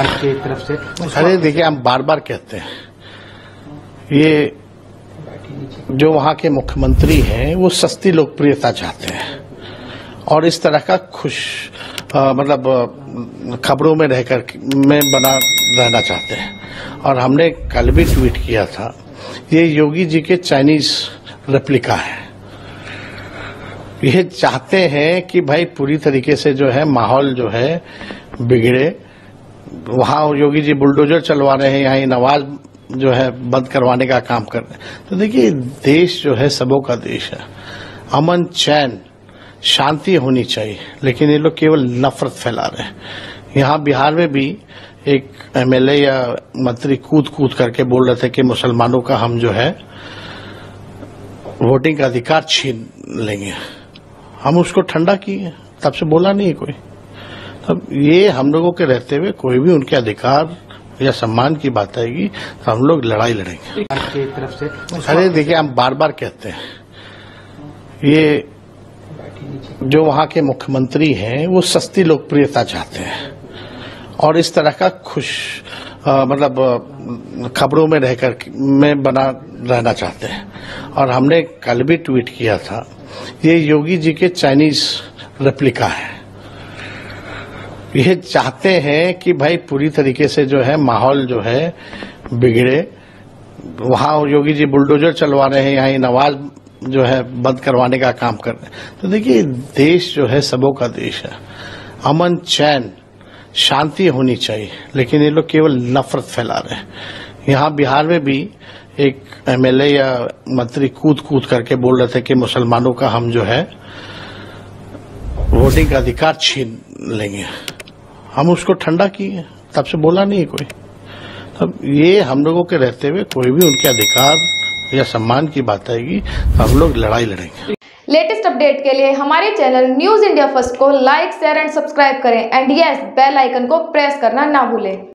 की तरफ़ से। अरे देखिए हम बार बार कहते हैं। ये जो वहाँ के मुख्यमंत्री हैं वो सस्ती लोकप्रियता चाहते हैं। और इस तरह का खुश अ, मतलब खबरों में रहकर में बना रहना चाहते हैं। और हमने कल भी ट्वीट किया था ये योगी जी के चाइनीज़ रेप्लिका है। ये चाहते हैं कि भाई पूरी तरीके से जो है माहौल जो है बिगड़े। वहाँ योगी जी बुलडोजर चलवा रहे हैं, यहाँ नवाज़ जो है बंद करवाने का काम कर रहे हैं। तो देखिए, देश जो है सबों का देश है। अमन, चैन, शांति होनी चाहिए, लेकिन ये लोग केवल नफरत फैला रहे हैं। यहाँ बिहार में भी एक एमएलए या मंत्री कूद कूद करके बोल रहे थे कि मुसलमानों का हम जो है वोटिंग का अधिकार छीन लेंगे। हम उसको ठंडा किए, तब से बोला नहीं कोई। तब ये हम लोगों के रहते हुए कोई भी उनके अधिकार या सम्मान की बात आएगी तो हम लोग लड़ाई लड़ेंगे। तरफ़ से? अरे देखिए हम बार बार कहते हैं। ये जो वहाँ के मुख्यमंत्री हैं वो सस्ती लोकप्रियता चाहते हैं। और इस तरह का खुश अ, मतलब खबरों में रहकर में बना रहना चाहते हैं। और हमने कल भी ट्वीट किया था ये योगी जी के चाइनीज़ रेप्लिका है। ये चाहते हैं कि भाई पूरी तरीके से जो है, माहौल जो है, बिगड़े। वहाँ योगी जी बुलडोजर चलवा रहे हैं, यहाँ नवाज़ जो है, बंद करवाने का काम कर रहे हैं। तो देखिए देश जो है, सबों का देश है। अमन चैन, शांति होनी चाहिए, लेकिन ये लोग केवल नफरत फैला रहे हैं। यहाँ बिहार में भी एक एमएलए या मंत्री कूद कूद करके बोल रहे थे कि मुसलमानों का हम जो है, वोटिंग का अधिकार छीन लेंगे। हम उसको ठंडा किए, तब से बोला नहीं है कोई। तब ये हम लोगों के रहते हुए कोई भी उनके अधिकार या सम्मान की बात आएगी तो हम लोग लड़ाई लड़ेंगे। लेटेस्ट अपडेट के लिए हमारे चैनल न्यूज़ इंडिया फ़र्स्ट को लाइक शेयर एंड सब्सक्राइब करें। एंड यस बेल आइकन को प्रेस करना ना भूलें।